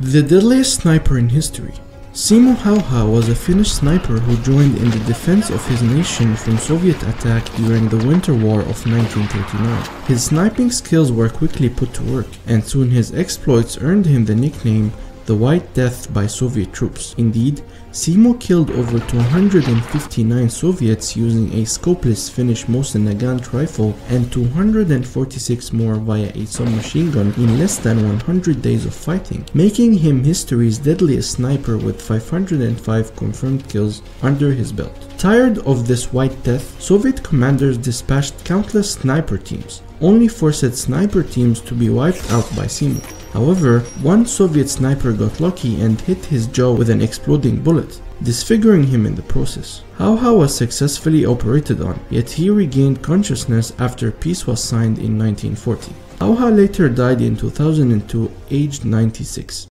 The deadliest sniper in history. Simo Häyhä was a Finnish sniper who joined in the defense of his nation from Soviet attack during the Winter War of 1939. His sniping skills were quickly put to work, and soon his exploits earned him the nickname the White Death by Soviet troops. Indeed, Simo killed over 259 Soviets using a scopeless Finnish Mosin Nagant rifle and 246 more via a submachine gun in less than 100 days of fighting, making him history's deadliest sniper with 505 confirmed kills under his belt. Tired of this White Death, Soviet commanders dispatched countless sniper teams, only for said sniper teams to be wiped out by Simo. However, one Soviet sniper got lucky and hit his jaw with an exploding bullet, disfiguring him in the process. Häyhä was successfully operated on, yet he regained consciousness after peace was signed in 1940. Häyhä later died in 2002 aged 96.